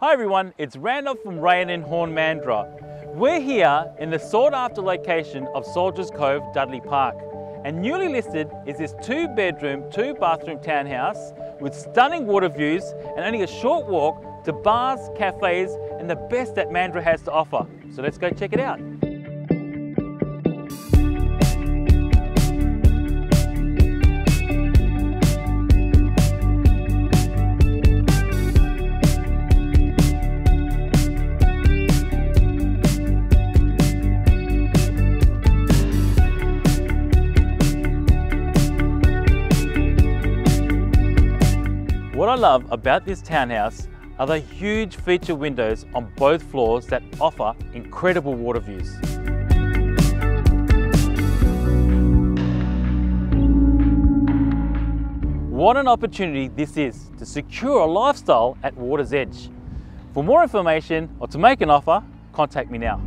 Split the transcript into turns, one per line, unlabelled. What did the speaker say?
Hi everyone, it's Randolph from Raine and Horne Mandurah. We're here in the sought after location of Soldiers Cove, Dudley Park. And newly listed is this two bedroom, two bathroom townhouse with stunning water views and only a short walk to bars, cafes, and the best that Mandurah has to offer. So let's go check it out. What I love about this townhouse are the huge feature windows on both floors that offer incredible water views. What an opportunity this is to secure a lifestyle at water's edge. For more information or to make an offer, contact me now.